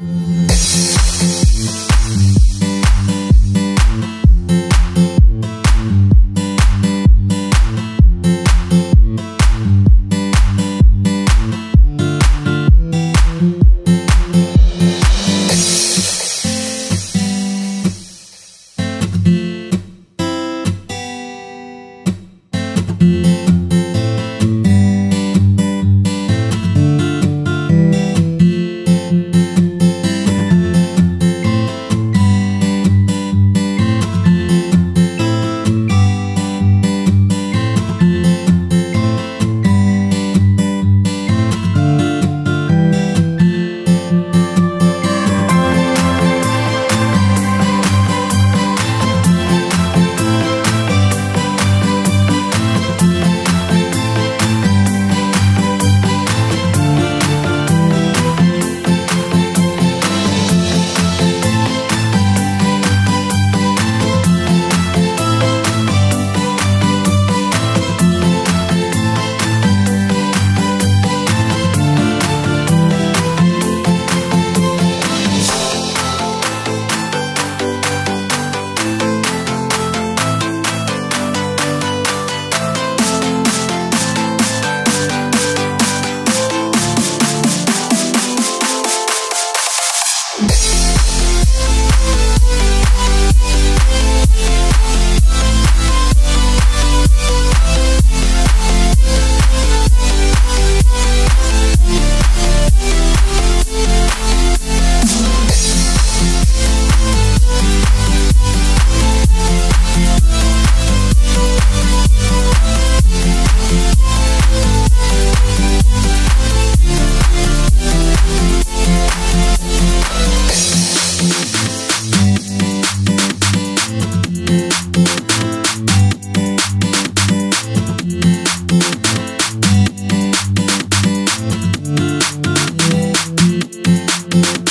you You.